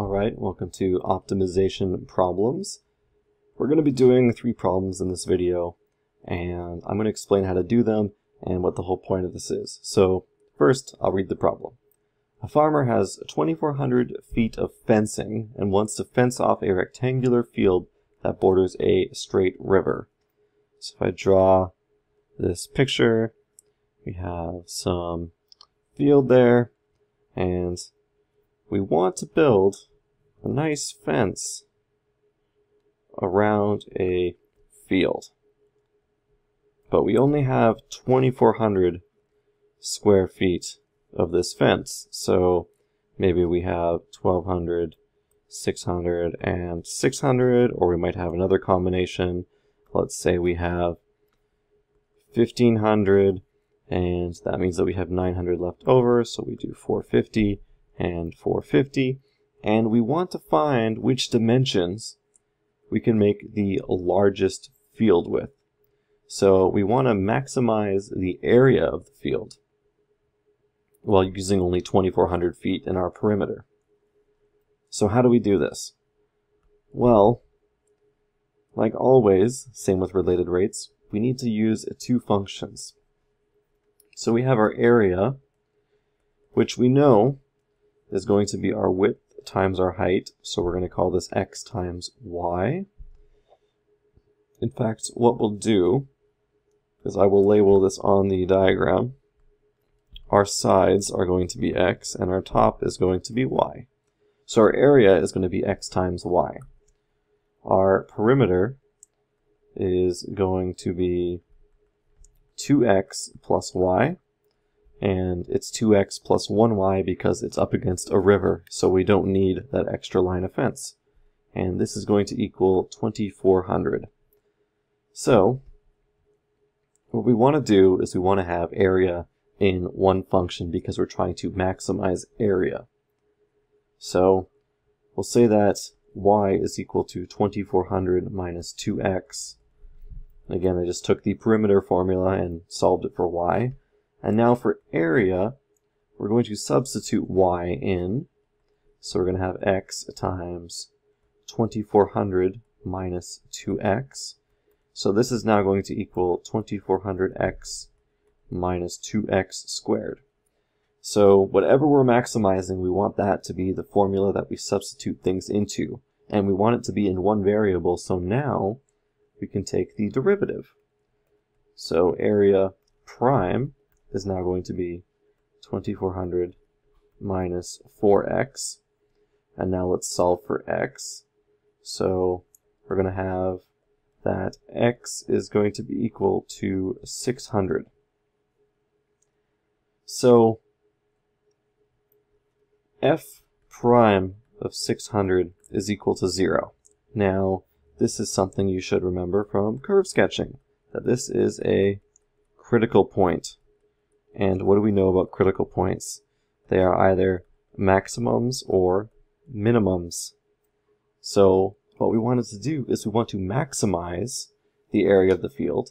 Alright, welcome to optimization problems. We're going to be doing three problems in this video, and I'm going to explain how to do them and what the whole point of this is. So first, I'll read the problem. A farmer has 2,400 feet of fencing and wants to fence off a rectangular field that borders a straight river. So if I draw this picture, we have some field there, and we want to build a nice fence around a field. But we only have 2,400 square feet of this fence. So maybe we have 1,200, 600, and 600, or we might have another combination. Let's say we have 1,500, and that means that we have 900 left over, so we do 450 and 450. And we want to find which dimensions we can make the largest field with. So we want to maximize the area of the field while using only 2400 feet in our perimeter. So how do we do this? Well, like always, same with related rates, we need to use two functions. So we have our area, which we know is going to be our width times our height. So we're going to call this x times y. In fact, what we'll do is I will label this on the diagram. Our sides are going to be x and our top is going to be y. So our area is going to be x times y. Our perimeter is going to be 2x plus y, and it's 2x plus 1y because it's up against a river, so we don't need that extra line of fence. And this is going to equal 2400. So, what we want to do is we want to have area in one function because we're trying to maximize area. So, we'll say that y is equal to 2400 minus 2x Again, I just took the perimeter formula and solved it for y. And now for area, we're going to substitute y in. So we're going to have x times 2400 minus 2x. So this is now going to equal 2400x minus 2x squared. So whatever we're maximizing, we want that to be the formula that we substitute things into. And we want it to be in one variable, so now we can take the derivative. So area prime is now going to be 2400 minus 4x. And now let's solve for x. So we're going to have that x is going to be equal to 600. So f prime of 600 is equal to 0. Now, this is something you should remember from curve sketching, that this is a critical point. And what do we know about critical points? They are either maximums or minimums. So what we wanted to do is we want to maximize the area of the field.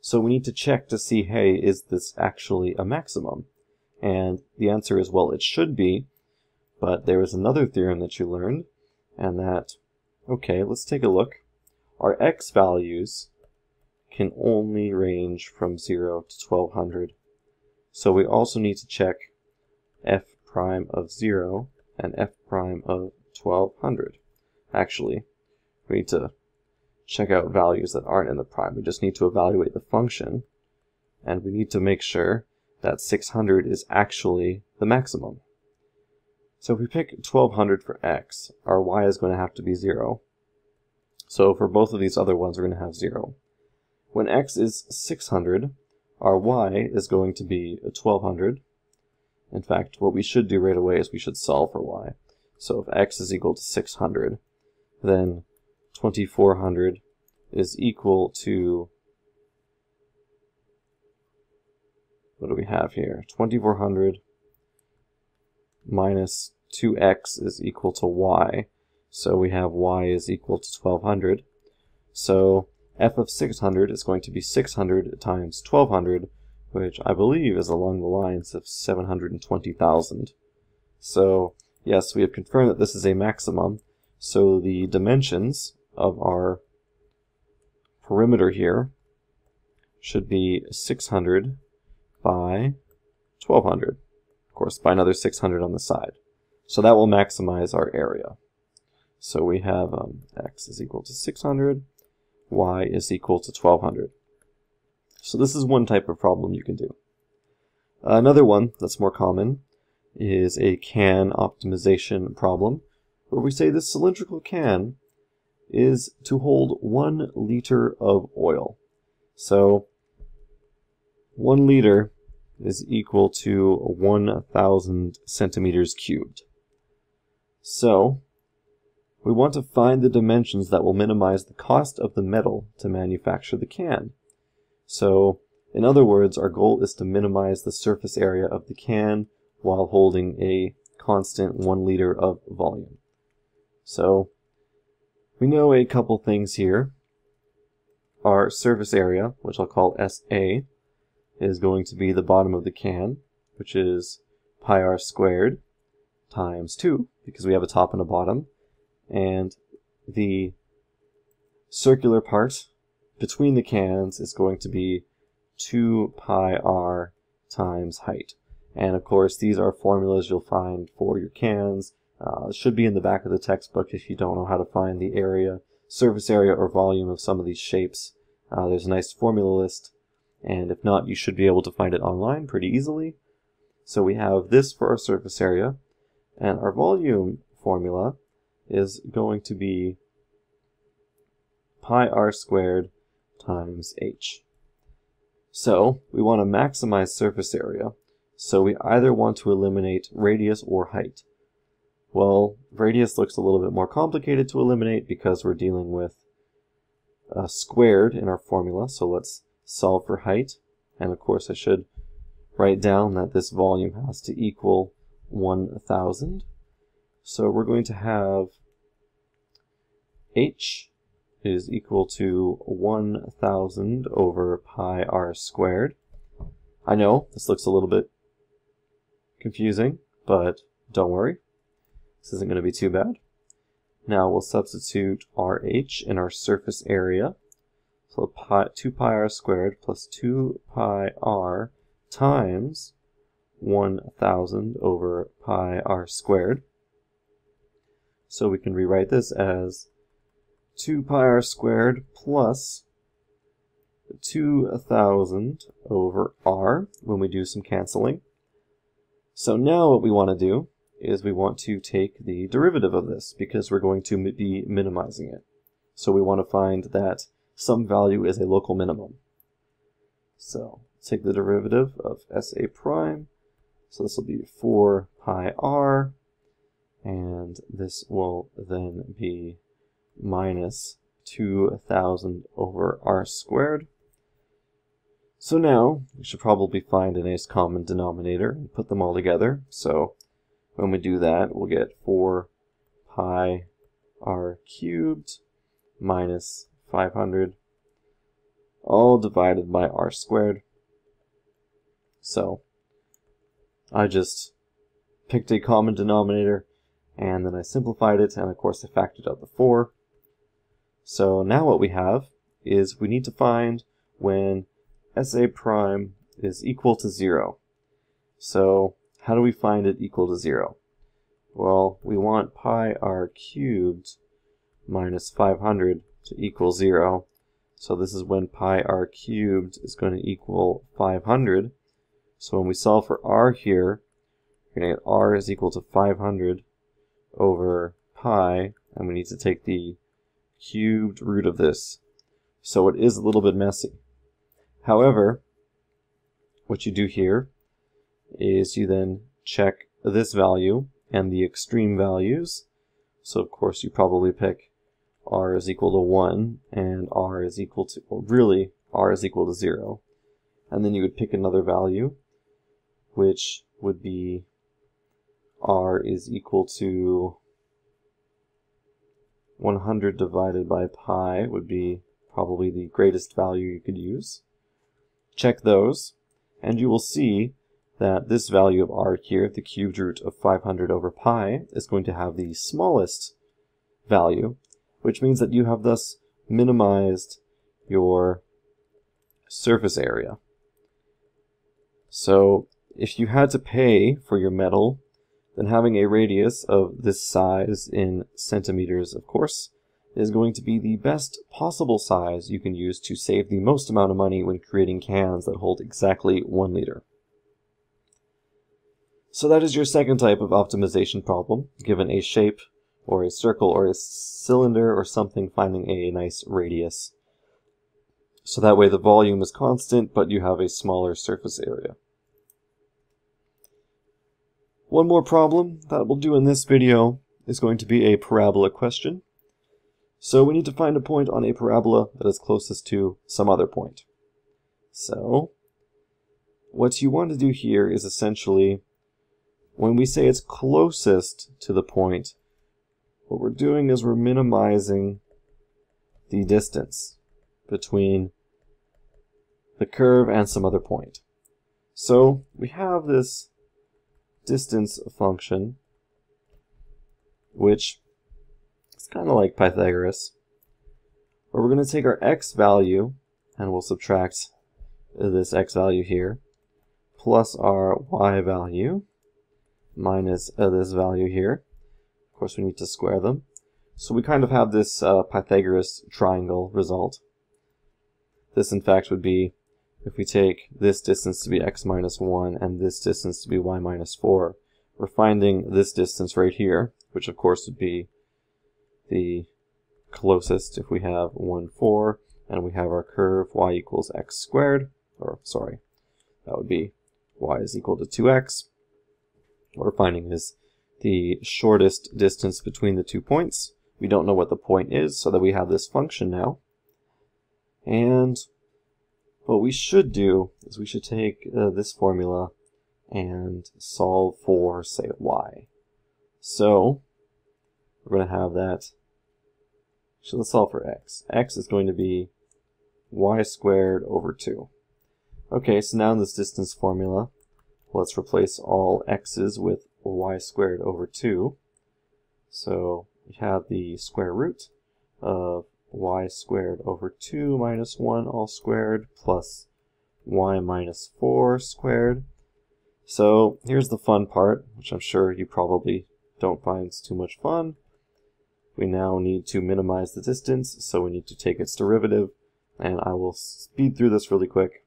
So we need to check to see, hey, is this actually a maximum? And the answer is, well, it should be, but there is another theorem that you learned, and that Okay, let's take a look. Our x values can only range from 0 to 1200. So we also need to check f prime of 0 and f prime of 1200. Actually, we need to check out values that aren't in the prime. We just need to evaluate the function, and we need to make sure that 600 is actually the maximum. So if we pick 1200 for x, our y is going to have to be 0. So for both of these other ones, we're going to have 0. When x is 600, our y is going to be 1200. In fact, what we should do right away is we should solve for y. So if x is equal to 600, then 2400 is equal to, what do we have here? 2400 minus 2x is equal to y. So we have y is equal to 1200. So f of 600 is going to be 600 times 1200, which I believe is along the lines of 720,000. So yes, we have confirmed that this is a maximum, so the dimensions of our perimeter here should be 600 by 1200. Of course, by another 600 on the side. So that will maximize our area. So we have um, x is equal to 600, y is equal to 1200. So this is one type of problem you can do. Another one that's more common is a can optimization problem, where we say this cylindrical can is to hold one liter of oil. So one liter is equal to 1,000 centimeters cubed. So we want to find the dimensions that will minimize the cost of the metal to manufacture the can. So, in other words, our goal is to minimize the surface area of the can while holding a constant 1 liter of volume. So, we know a couple things here. Our surface area, which I'll call SA, is going to be the bottom of the can, which is pi r squared times 2, because we have a top and a bottom and the circular part between the cans is going to be 2 pi r times height. And of course, these are formulas you'll find for your cans. Uh, should be in the back of the textbook if you don't know how to find the area, surface area, or volume of some of these shapes. Uh, there's a nice formula list, and if not, you should be able to find it online pretty easily. So we have this for our surface area, and our volume formula is going to be pi r squared times h. So we want to maximize surface area, so we either want to eliminate radius or height. Well, radius looks a little bit more complicated to eliminate because we're dealing with a squared in our formula, so let's solve for height. And of course I should write down that this volume has to equal 1,000. So we're going to have h is equal to 1,000 over pi r squared. I know this looks a little bit confusing, but don't worry. This isn't going to be too bad. Now we'll substitute RH in our surface area. So pi, 2 pi r squared plus 2 pi r times 1,000 over pi r squared. So we can rewrite this as 2 pi r squared plus 2000 over r when we do some canceling. So now what we want to do is we want to take the derivative of this because we're going to be minimizing it. So we want to find that some value is a local minimum. So take the derivative of SA prime. So this will be 4 pi r, and this will then be minus 2000 over r squared. So now, we should probably find a nice common denominator and put them all together. So when we do that, we'll get 4 pi r cubed minus 500 all divided by r squared. So I just picked a common denominator and then I simplified it and of course I factored out the 4 so now what we have is we need to find when SA prime is equal to 0. So how do we find it equal to 0? Well, we want pi r cubed minus 500 to equal 0. So this is when pi r cubed is going to equal 500. So when we solve for r here, we're going to get r is equal to 500 over pi, and we need to take the cubed root of this. So it is a little bit messy. However, what you do here is you then check this value and the extreme values. So of course you probably pick r is equal to 1 and r is equal to, well really, r is equal to 0. And then you would pick another value, which would be r is equal to 100 divided by pi would be probably the greatest value you could use. Check those, and you will see that this value of r here, the cubed root of 500 over pi, is going to have the smallest value, which means that you have thus minimized your surface area. So if you had to pay for your metal, then having a radius of this size in centimeters, of course, is going to be the best possible size you can use to save the most amount of money when creating cans that hold exactly one liter. So that is your second type of optimization problem, given a shape or a circle or a cylinder or something finding a nice radius. So that way the volume is constant, but you have a smaller surface area. One more problem that we'll do in this video is going to be a parabola question. So we need to find a point on a parabola that is closest to some other point. So what you want to do here is essentially when we say it's closest to the point, what we're doing is we're minimizing the distance between the curve and some other point. So we have this distance function, which is kind of like Pythagoras, where we're going to take our x value, and we'll subtract this x value here, plus our y value, minus uh, this value here. Of course, we need to square them. So we kind of have this uh, Pythagoras triangle result. This, in fact, would be if we take this distance to be x minus 1 and this distance to be y minus 4. We're finding this distance right here, which of course would be the closest if we have 1, 4, and we have our curve y equals x squared, or sorry, that would be y is equal to 2x. What we're finding is the shortest distance between the two points. We don't know what the point is, so that we have this function now. And what we should do is we should take uh, this formula and solve for, say, y. So, we're going to have that. So let's solve for x. x is going to be y squared over 2. Okay, so now in this distance formula, Let's replace all x's with y squared over 2. So we have the square root of y squared over 2 minus 1 all squared plus y minus 4 squared. So here's the fun part, which I'm sure you probably don't find too much fun. We now need to minimize the distance, so we need to take its derivative, and I will speed through this really quick.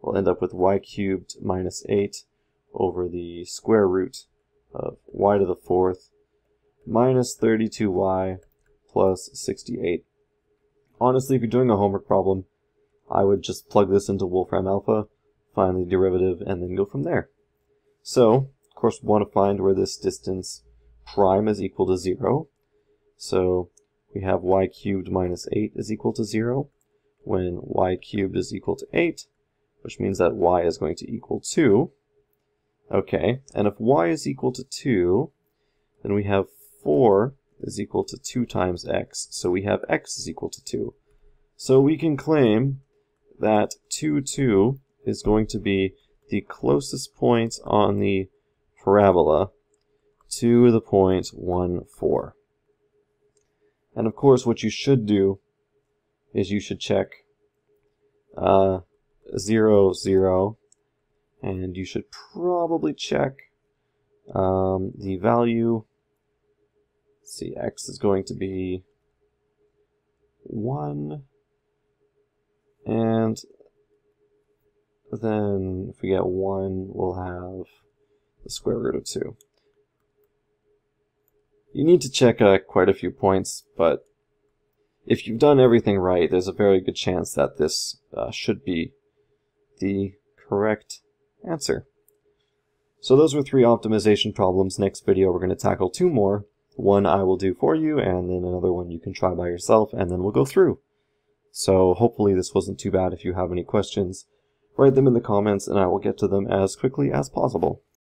We'll end up with y cubed minus 8 over the square root of y to the fourth minus 32y plus 68. Honestly, if you're doing a homework problem, I would just plug this into Wolfram Alpha, find the derivative, and then go from there. So, of course, we want to find where this distance prime is equal to 0. So, we have y cubed minus 8 is equal to 0, when y cubed is equal to 8, which means that y is going to equal 2. Okay, and if y is equal to 2, then we have 4 is equal to 2 times x, so we have x is equal to 2. So we can claim that 2, 2 is going to be the closest point on the parabola to the point 1, 4. And of course, what you should do is you should check uh, 0, 0, and you should probably check um, the value. Let's see, x is going to be 1, and then if we get 1, we'll have the square root of 2. You need to check uh, quite a few points, but if you've done everything right, there's a very good chance that this uh, should be the correct answer. So those were three optimization problems. Next video we're going to tackle two more. One I will do for you, and then another one you can try by yourself, and then we'll go through. So hopefully this wasn't too bad. If you have any questions, write them in the comments, and I will get to them as quickly as possible.